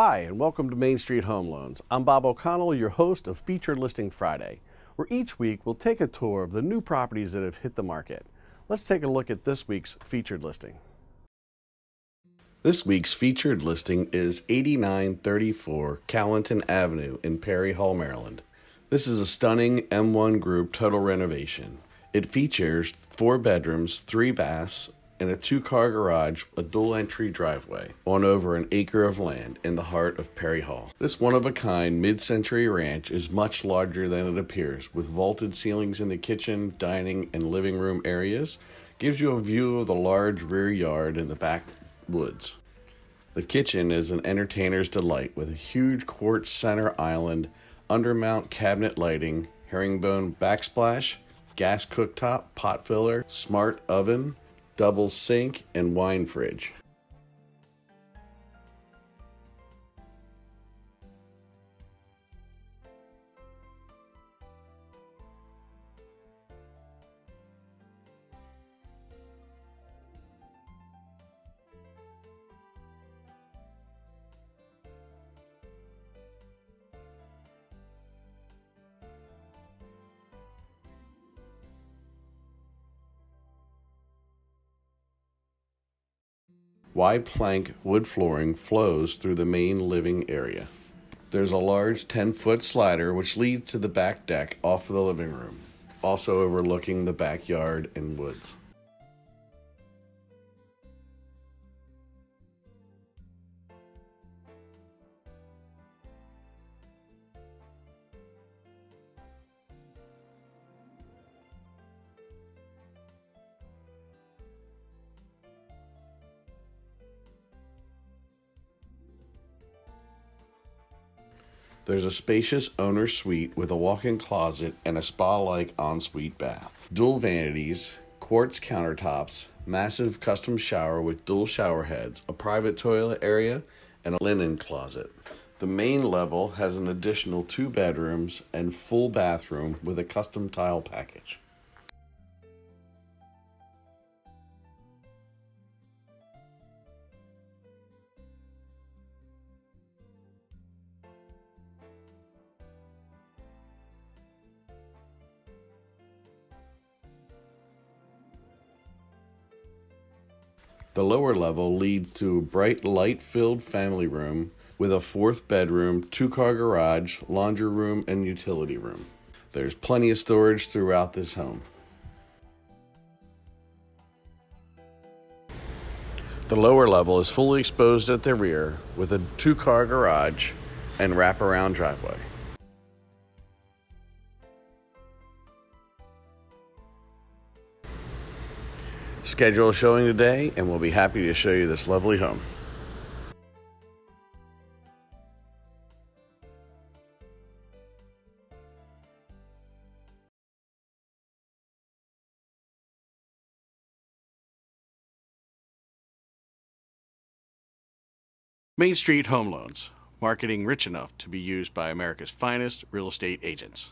Hi, and welcome to Main Street Home Loans. I'm Bob O'Connell, your host of Featured Listing Friday, where each week we'll take a tour of the new properties that have hit the market. Let's take a look at this week's featured listing. This week's featured listing is 8934 Cowenton Avenue in Perry Hall, Maryland. This is a stunning M1 group total renovation. It features four bedrooms, three baths, and a two car garage, a dual entry driveway on over an acre of land in the heart of Perry Hall. This one of a kind mid century ranch is much larger than it appears, with vaulted ceilings in the kitchen, dining, and living room areas. Gives you a view of the large rear yard in the backwoods. The kitchen is an entertainer's delight with a huge quartz center island, undermount cabinet lighting, herringbone backsplash, gas cooktop, pot filler, smart oven, double sink, and wine fridge. Wide plank wood flooring flows through the main living area. There's a large 10 foot slider which leads to the back deck off of the living room, also overlooking the backyard and woods. There's a spacious owner suite with a walk in closet and a spa like ensuite bath. Dual vanities, quartz countertops, massive custom shower with dual shower heads, a private toilet area, and a linen closet. The main level has an additional two bedrooms and full bathroom with a custom tile package. The lower level leads to a bright light filled family room with a fourth bedroom, two car garage, laundry room, and utility room. There's plenty of storage throughout this home. The lower level is fully exposed at the rear with a two car garage and wraparound driveway. Schedule a showing today, and we'll be happy to show you this lovely home. Main Street Home Loans, marketing rich enough to be used by America's finest real estate agents.